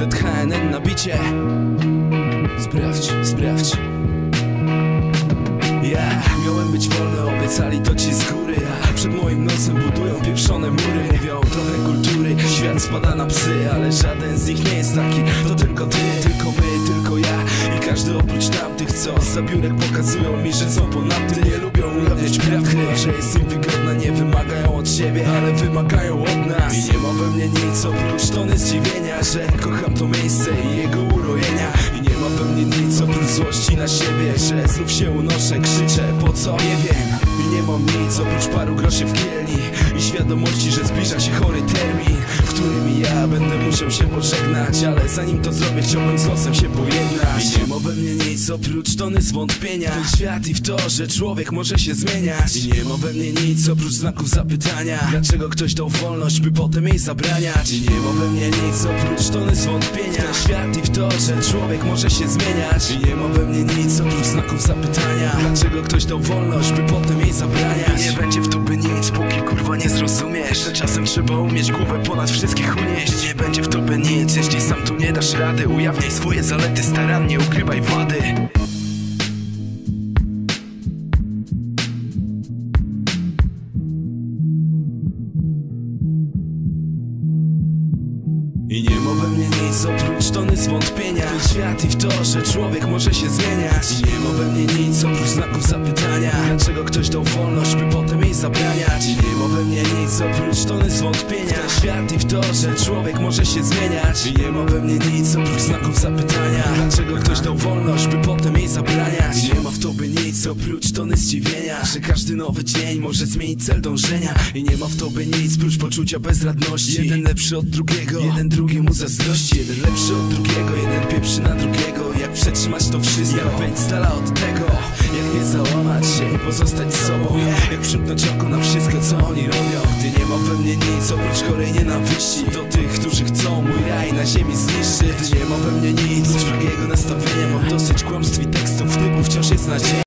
ZHNN na bicie. Sprawdź, sprawdź. Ja miałem być wolny, obiecali to ci z góry. A przed moim nosem budują pieprzone mury. Mówią trochę kultury, świat spada na psy Ale żaden z nich nie jest taki. To tylko ty, tylko my, tylko ja. I każdy oprócz tamtych, co za biurek pokazują mi, że są ponadto Nie lubią ujawniać prawdy, że jest im wygodna Nie wymagają od siebie, ale wymagają od nas. I nie ma we mnie nic oprócz tony zdziwienia Że kocham to miejsce i jego złości na siebie Że znów się unoszę, krzyczę, po co? Nie wiem. I nie mam nic oprócz paru groszy w kielni I świadomości, że zbliża się chory termin W którym ja będę musiał się pożegnać Ale zanim to zrobię, chciałbym z losem się pojednać. I nie ma we mnie nic oprócz tony zwątpienia W świat i w to, że człowiek może się zmieniać. I nie ma we mnie nic oprócz znaków zapytania Dlaczego ktoś dał wolność, by potem jej zabraniać. I nie ma we mnie nic oprócz tony zwątpienia. W świat i w to, że człowiek może się zmieniać. I nie ma we mnie nic oprócz znaków zapytania. Dlaczego ktoś dał wolność, by potem jej zabraniać? Nie będzie w tobie nic, póki kurwa nie zrozumiesz. Że czasem trzeba umieć głowę ponad wszystkich unieść. Nie będzie w tobie nic, jeśli sam tu nie dasz rady Ujawniaj swoje zalety, starannie ukrywaj wady I nie ma we mnie nic oprócz tony zwątpienia. Ten świat i w to, że człowiek może się zmieniać. I nie ma we mnie nic oprócz znaków zapytania. Dlaczego ktoś dał wolność, by potem jej zabraniać? I nie ma we mnie nic oprócz tony zwątpienia. Ten świat i w to, że człowiek może się zmieniać. I nie ma we mnie nic oprócz znaków zapytania. Dlaczego ktoś dał wolność, by potem jej zabraniać? I nie ma nic oprócz tony zdziwienia Że każdy nowy dzień może zmienić cel dążenia. I nie ma w tobie nic prócz poczucia bezradności. Jeden lepszy od drugiego, jeden drugiemu zazdrości. Jeden lepszy od drugiego, jeden pieprzy na drugiego. Jak przetrzymać to wszystko, jak być z dala od tego? Jak nie załamać się i pozostać sobą? Jak przymknąć oko na wszystko co oni robią? Gdy nie ma we mnie nic oprócz chorej nienawiści. Do tych, którzy chcą mój raj na ziemi zniszczyć. Gdy nie ma we mnie nic wrogiego nastawienia Mam dosyć kłamstw i tekstów. Typu wciąż jest nadzieja